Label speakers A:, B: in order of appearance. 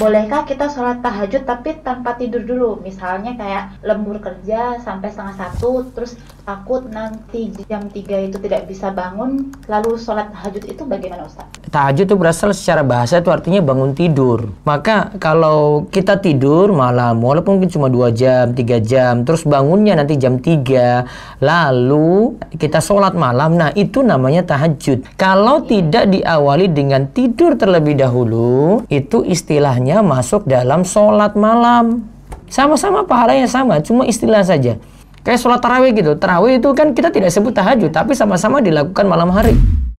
A: bolehkah kita sholat tahajud tapi tanpa tidur dulu? Misalnya kayak lembur kerja sampai setengah satu, terus takut nanti jam 3 itu tidak bisa bangun, lalu sholat tahajud itu bagaimana Ustaz?
B: Tahajud itu berasal secara bahasa itu artinya bangun tidur. Maka kalau kita tidur malam, walaupun mungkin cuma 2 jam, 3 jam, terus bangunnya nanti jam 3, lalu kita sholat malam, nah itu namanya tahajud. Kalau tidak diawali dengan tidur terlebih dahulu, itu istilahnya masuk dalam sholat malam. Sama-sama pahalanya sama, cuma istilah saja. Kayak sholat tarawih gitu. Tarawih itu kan kita tidak sebut tahajud, tapi sama-sama dilakukan malam hari.